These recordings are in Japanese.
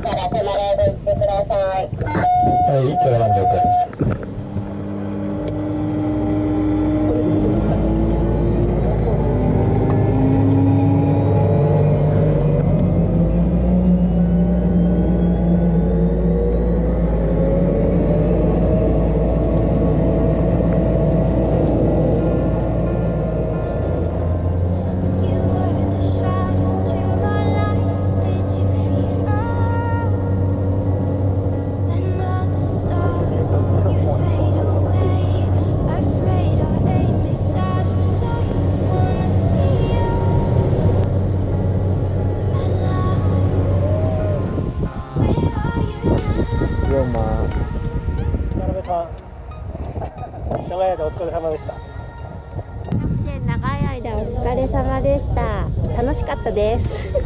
para tomar よま渡辺さん長い間お疲れ様でした。キャプテン長い間お疲れ様でした。楽しかったです。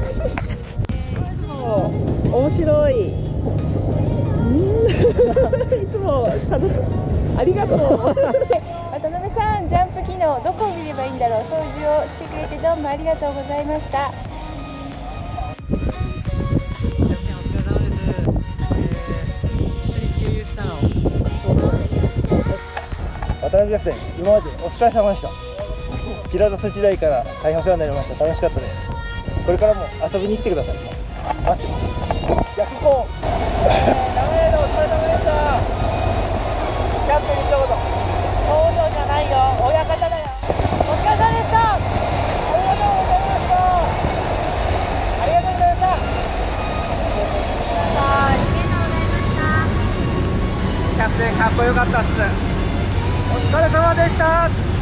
面白い。いつも楽しありがとう。渡辺さんジャンプ機能どこを見ればいいんだろう。掃除をしてくれてどうもありがとうございました。渡辺キャプテン今までお疲れ様でした。平里時代から大変お世話になりました。楽しかったです。これからも遊びに来てください。待って。ます逆光長い間お疲れ様でしたキャプテン一言工場じゃないよ親方だよお疲れ様でしたありがとうございましたありがとうございましたキャプテンかっこよかったっす。疲れ様でした。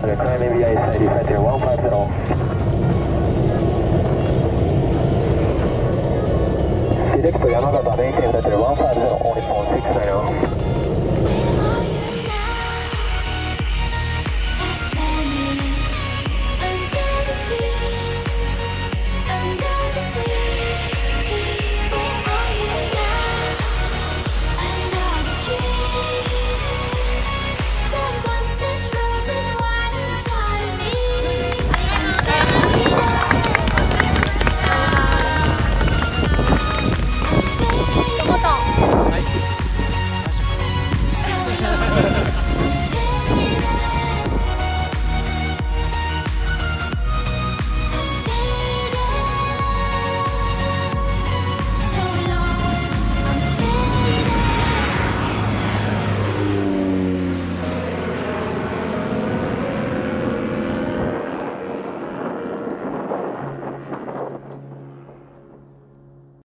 Climb MBI 30, Frontier 150. Direct to Yamagata, maintain Frontier